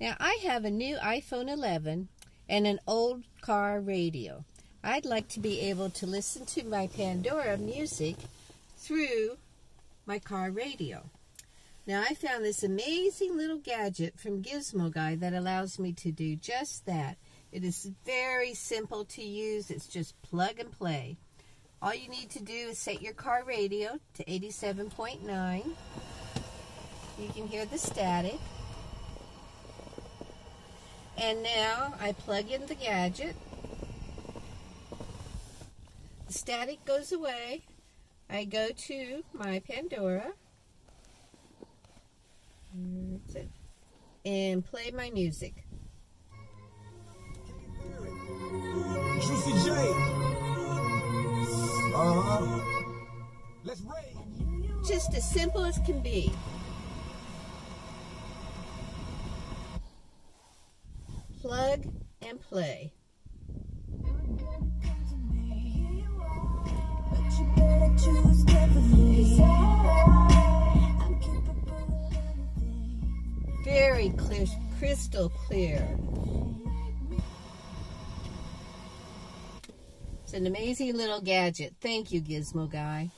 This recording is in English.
Now I have a new iPhone 11 and an old car radio. I'd like to be able to listen to my Pandora music through my car radio. Now I found this amazing little gadget from Gizmo Guy that allows me to do just that. It is very simple to use. It's just plug and play. All you need to do is set your car radio to 87.9. You can hear the static. And now I plug in the gadget. The static goes away. I go to my Pandora. And play my music. Juicy J. Uh-huh. Let's rage. Just as simple as can be. Plug and play. Very clear, crystal clear. It's an amazing little gadget. Thank you, Gizmo Guy.